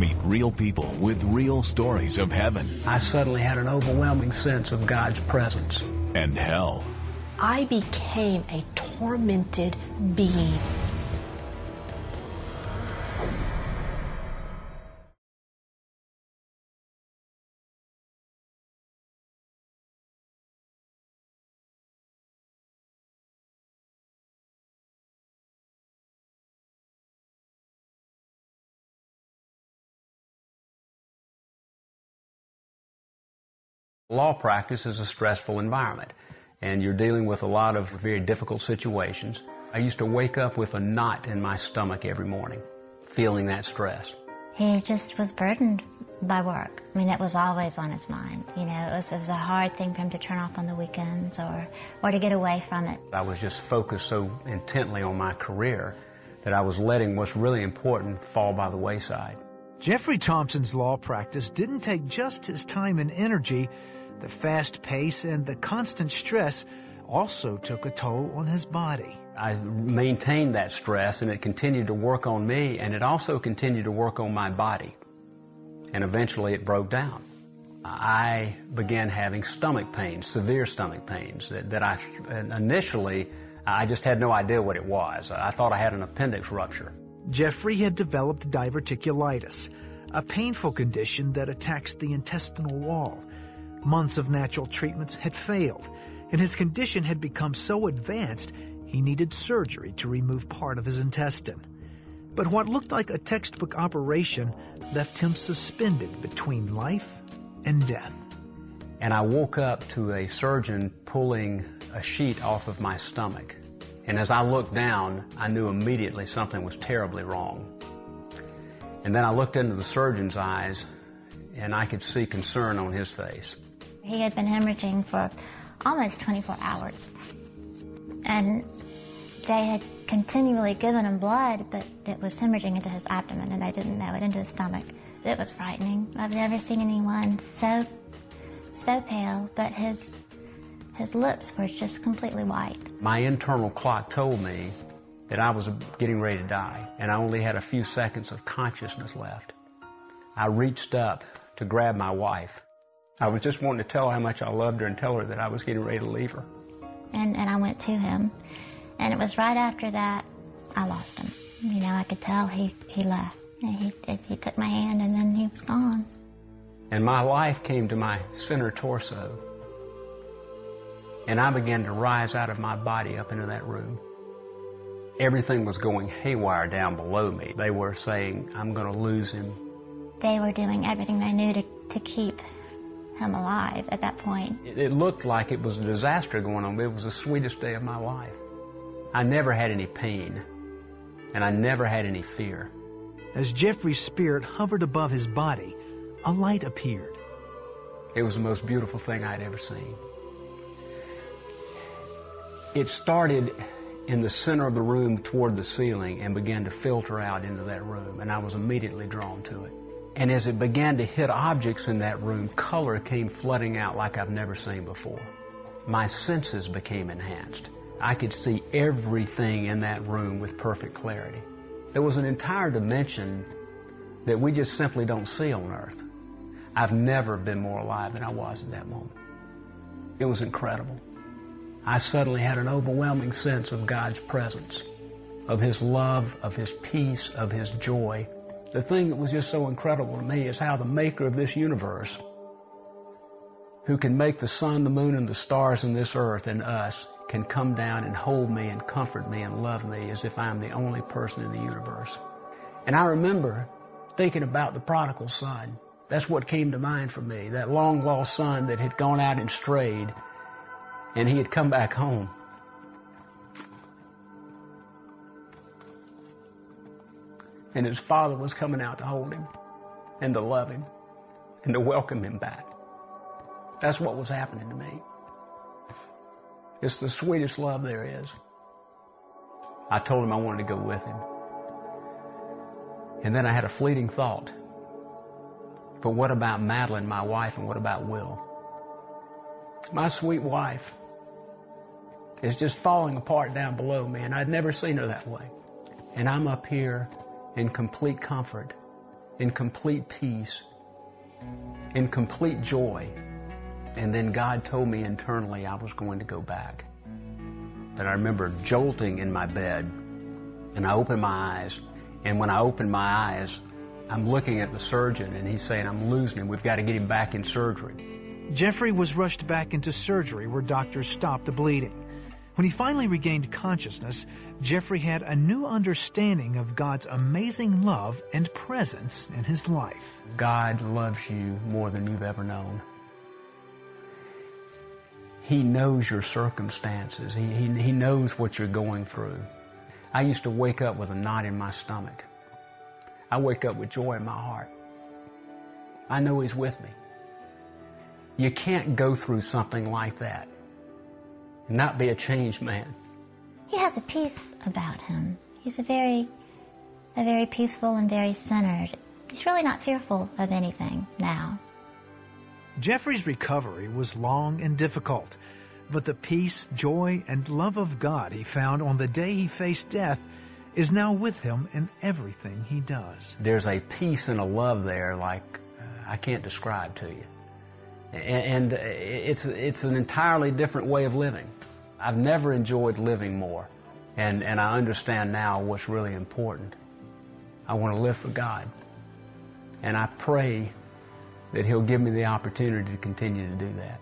Meet real people with real stories of heaven I suddenly had an overwhelming sense of God's presence. and hell. I became a tormented being. Law practice is a stressful environment, and you're dealing with a lot of very difficult situations. I used to wake up with a knot in my stomach every morning, feeling that stress. He just was burdened by work. I mean, it was always on his mind. You know, it was, it was a hard thing for him to turn off on the weekends or, or to get away from it. I was just focused so intently on my career that I was letting what's really important fall by the wayside. Jeffrey Thompson's law practice didn't take just his time and energy. The fast pace and the constant stress also took a toll on his body. I maintained that stress and it continued to work on me and it also continued to work on my body. And eventually it broke down. I began having stomach pains, severe stomach pains that, that I initially I just had no idea what it was. I thought I had an appendix rupture. Jeffrey had developed diverticulitis, a painful condition that attacks the intestinal wall. Months of natural treatments had failed, and his condition had become so advanced he needed surgery to remove part of his intestine. But what looked like a textbook operation left him suspended between life and death. And I woke up to a surgeon pulling a sheet off of my stomach. And as I looked down, I knew immediately something was terribly wrong. And then I looked into the surgeon's eyes, and I could see concern on his face. He had been hemorrhaging for almost 24 hours. And they had continually given him blood, but it was hemorrhaging into his abdomen, and they didn't know it, into his stomach. It was frightening. I've never seen anyone so, so pale, but his, his lips were just completely white. My internal clock told me that I was getting ready to die, and I only had a few seconds of consciousness left. I reached up to grab my wife. I was just wanting to tell her how much I loved her and tell her that I was getting ready to leave her. And, and I went to him. And it was right after that I lost him. You know, I could tell he, he left. And he, he took my hand and then he was gone. And my life came to my center torso. And I began to rise out of my body up into that room. Everything was going haywire down below me. They were saying, I'm going to lose him. They were doing everything they knew to, to keep him alive at that point. It, it looked like it was a disaster going on, but it was the sweetest day of my life. I never had any pain, and I never had any fear. As Jeffrey's spirit hovered above his body, a light appeared. It was the most beautiful thing I'd ever seen. It started in the center of the room toward the ceiling and began to filter out into that room, and I was immediately drawn to it. And as it began to hit objects in that room, color came flooding out like I've never seen before. My senses became enhanced. I could see everything in that room with perfect clarity. There was an entire dimension that we just simply don't see on earth. I've never been more alive than I was at that moment. It was incredible. I suddenly had an overwhelming sense of God's presence, of His love, of His peace, of His joy. The thing that was just so incredible to me is how the maker of this universe, who can make the sun, the moon, and the stars in this earth and us, can come down and hold me and comfort me and love me as if I'm the only person in the universe. And I remember thinking about the prodigal son. That's what came to mind for me. That long lost son that had gone out and strayed and he had come back home. And his father was coming out to hold him and to love him and to welcome him back. That's what was happening to me. It's the sweetest love there is. I told him I wanted to go with him. And then I had a fleeting thought. But what about Madeline, my wife, and what about Will? My sweet wife is just falling apart down below me, and I'd never seen her that way. And I'm up here in complete comfort in complete peace, in complete joy. And then God told me internally I was going to go back. And I remember jolting in my bed, and I opened my eyes. And when I opened my eyes, I'm looking at the surgeon, and he's saying, I'm losing him. We've got to get him back in surgery. Jeffrey was rushed back into surgery where doctors stopped the bleeding. When he finally regained consciousness, Jeffrey had a new understanding of God's amazing love and presence in his life. God loves you more than you've ever known. He knows your circumstances. He, he, he knows what you're going through. I used to wake up with a knot in my stomach. I wake up with joy in my heart. I know He's with me. You can't go through something like that and not be a changed man. He has a peace about him. He's a very, a very peaceful and very centered. He's really not fearful of anything now. Jeffrey's recovery was long and difficult, but the peace, joy, and love of God he found on the day he faced death is now with him in everything he does. There's a peace and a love there like uh, I can't describe to you. And, it's, it's an entirely different way of living. I've never enjoyed living more. And, and I understand now what's really important. I want to live for God. And I pray that He'll give me the opportunity to continue to do that.